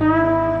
Música